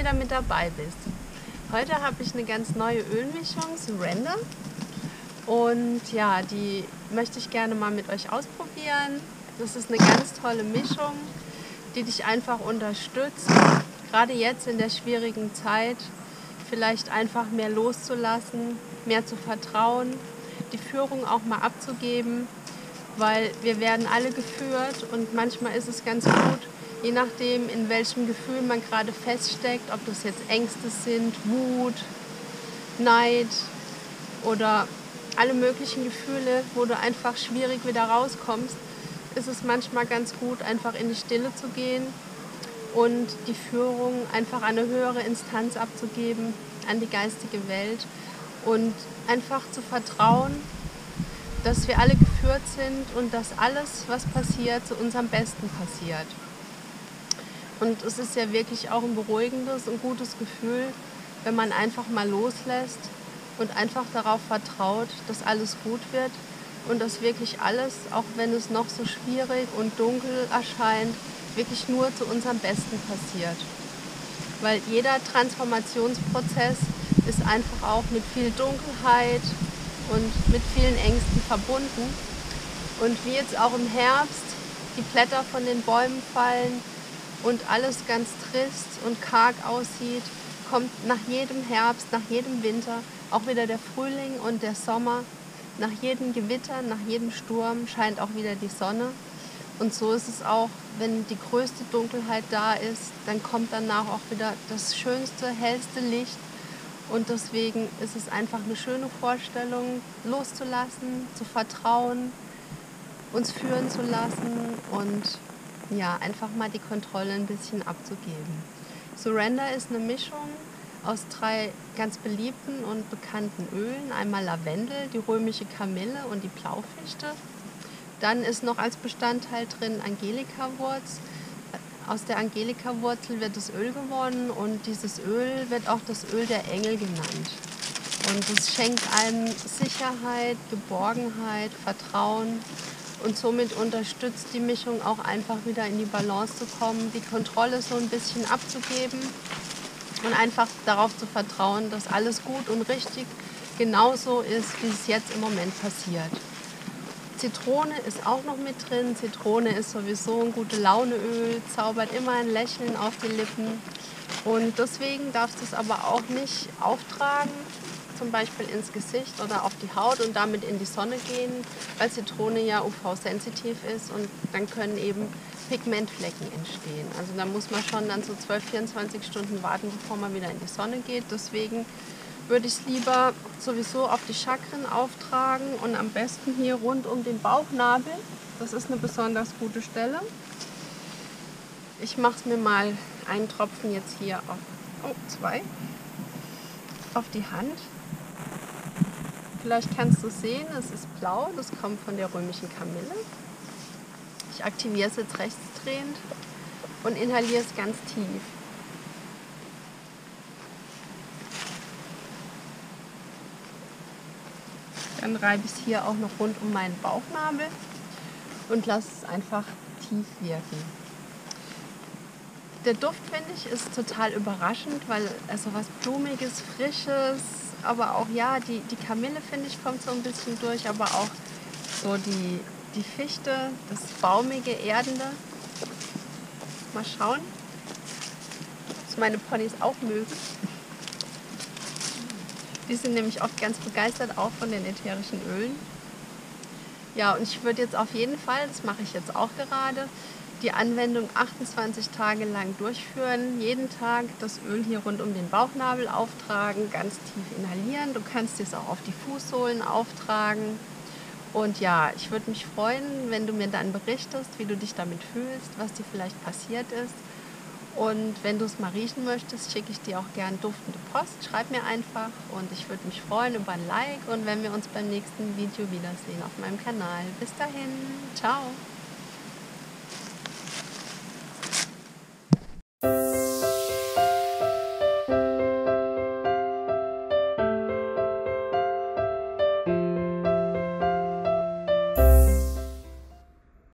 wieder mit dabei bist. Heute habe ich eine ganz neue Ölmischung, Surrender. Und ja, die möchte ich gerne mal mit euch ausprobieren. Das ist eine ganz tolle Mischung, die dich einfach unterstützt, gerade jetzt in der schwierigen Zeit, vielleicht einfach mehr loszulassen, mehr zu vertrauen, die Führung auch mal abzugeben, weil wir werden alle geführt und manchmal ist es ganz gut, je nachdem, in welchem Gefühl man gerade feststeckt, ob das jetzt Ängste sind, Wut, Neid oder alle möglichen Gefühle, wo du einfach schwierig wieder rauskommst, ist es manchmal ganz gut, einfach in die Stille zu gehen und die Führung einfach eine höhere Instanz abzugeben, an die geistige Welt und einfach zu vertrauen, dass wir alle geführt sind und dass alles, was passiert, zu unserem Besten passiert. Und es ist ja wirklich auch ein beruhigendes und gutes Gefühl, wenn man einfach mal loslässt und einfach darauf vertraut, dass alles gut wird und dass wirklich alles, auch wenn es noch so schwierig und dunkel erscheint, wirklich nur zu unserem Besten passiert. Weil jeder Transformationsprozess ist einfach auch mit viel Dunkelheit und mit vielen Ängsten verbunden. Und wie jetzt auch im Herbst die Blätter von den Bäumen fallen, und alles ganz trist und karg aussieht, kommt nach jedem Herbst, nach jedem Winter auch wieder der Frühling und der Sommer. Nach jedem Gewitter, nach jedem Sturm scheint auch wieder die Sonne. Und so ist es auch, wenn die größte Dunkelheit da ist, dann kommt danach auch wieder das schönste, hellste Licht. Und deswegen ist es einfach eine schöne Vorstellung, loszulassen, zu vertrauen, uns führen zu lassen und ja, einfach mal die Kontrolle ein bisschen abzugeben. Surrender ist eine Mischung aus drei ganz beliebten und bekannten Ölen. Einmal Lavendel, die römische Kamille und die Blaufichte. Dann ist noch als Bestandteil drin Angelika-Wurz. Aus der Angelika-Wurzel wird das Öl gewonnen und dieses Öl wird auch das Öl der Engel genannt. Und es schenkt einem Sicherheit, Geborgenheit, Vertrauen und somit unterstützt die Mischung auch einfach wieder in die Balance zu kommen, die Kontrolle so ein bisschen abzugeben und einfach darauf zu vertrauen, dass alles gut und richtig genauso ist, wie es jetzt im Moment passiert. Zitrone ist auch noch mit drin. Zitrone ist sowieso ein gute Launeöl, zaubert immer ein Lächeln auf die Lippen. Und deswegen darfst du es aber auch nicht auftragen, zum Beispiel ins Gesicht oder auf die Haut und damit in die Sonne gehen, weil Zitrone ja UV-sensitiv ist und dann können eben Pigmentflecken entstehen. Also da muss man schon dann so 12, 24 Stunden warten, bevor man wieder in die Sonne geht. Deswegen würde ich es lieber sowieso auf die Chakren auftragen und am besten hier rund um den Bauchnabel. Das ist eine besonders gute Stelle. Ich mache es mir mal einen Tropfen jetzt hier auf, oh, zwei, auf die Hand. Vielleicht kannst du sehen, es ist blau, das kommt von der römischen Kamille. Ich aktiviere es jetzt rechtsdrehend und inhaliere es ganz tief. Dann reibe ich es hier auch noch rund um meinen Bauchnabel und lasse es einfach tief wirken. Der Duft, finde ich, ist total überraschend, weil es so was Blumiges, Frisches, aber auch, ja, die, die Kamille, finde ich, kommt so ein bisschen durch, aber auch so die, die Fichte, das baumige, erdende. Mal schauen, was meine Ponys auch mögen. Die sind nämlich oft ganz begeistert auch von den ätherischen Ölen. Ja, und ich würde jetzt auf jeden Fall, das mache ich jetzt auch gerade, die Anwendung 28 Tage lang durchführen. Jeden Tag das Öl hier rund um den Bauchnabel auftragen, ganz tief inhalieren. Du kannst es auch auf die Fußsohlen auftragen. Und ja, ich würde mich freuen, wenn du mir dann berichtest, wie du dich damit fühlst, was dir vielleicht passiert ist. Und wenn du es mal riechen möchtest, schicke ich dir auch gern duftende Post. Schreib mir einfach und ich würde mich freuen über ein Like und wenn wir uns beim nächsten Video wiedersehen auf meinem Kanal. Bis dahin, ciao!